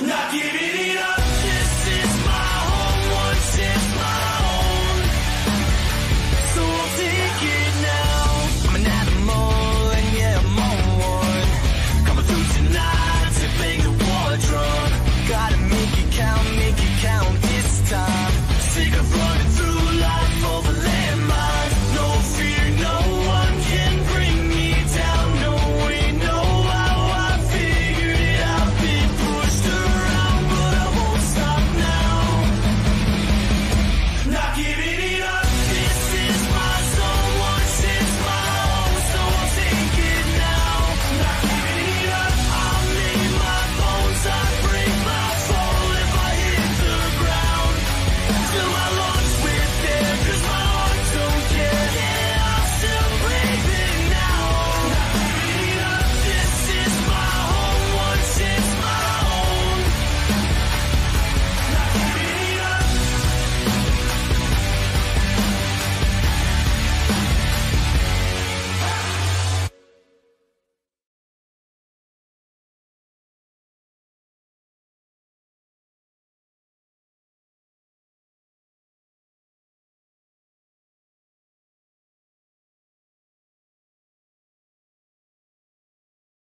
Nadie vivirá